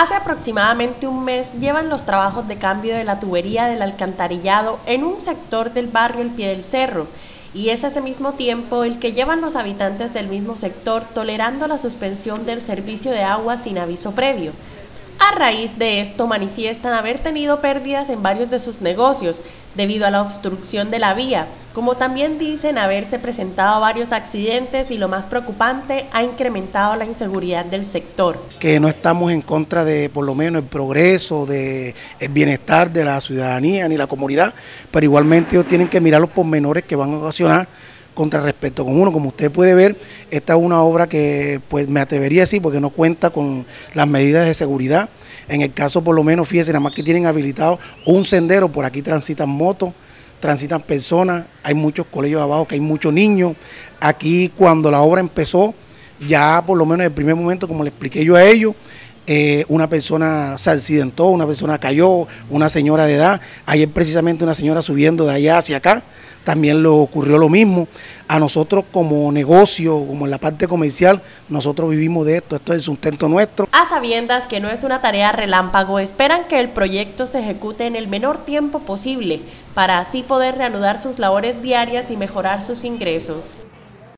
Hace aproximadamente un mes llevan los trabajos de cambio de la tubería del alcantarillado en un sector del barrio El Pie del Cerro y es ese mismo tiempo el que llevan los habitantes del mismo sector tolerando la suspensión del servicio de agua sin aviso previo. A raíz de esto manifiestan haber tenido pérdidas en varios de sus negocios debido a la obstrucción de la vía, como también dicen haberse presentado varios accidentes y lo más preocupante ha incrementado la inseguridad del sector. Que no estamos en contra de por lo menos el progreso, el bienestar de la ciudadanía ni la comunidad, pero igualmente ellos tienen que mirar los pormenores que van a ocasionar contra respecto con uno. Como usted puede ver, esta es una obra que pues me atrevería a decir porque no cuenta con las medidas de seguridad. En el caso por lo menos, fíjese, nada más que tienen habilitado un sendero, por aquí transitan motos, transitan personas, hay muchos colegios abajo, que hay muchos niños. Aquí cuando la obra empezó, ya por lo menos en el primer momento, como le expliqué yo a ellos, eh, una persona se accidentó, una persona cayó, una señora de edad. Ayer precisamente una señora subiendo de allá hacia acá, también le ocurrió lo mismo. A nosotros como negocio, como en la parte comercial, nosotros vivimos de esto, esto es el sustento nuestro. A sabiendas que no es una tarea relámpago, esperan que el proyecto se ejecute en el menor tiempo posible para así poder reanudar sus labores diarias y mejorar sus ingresos.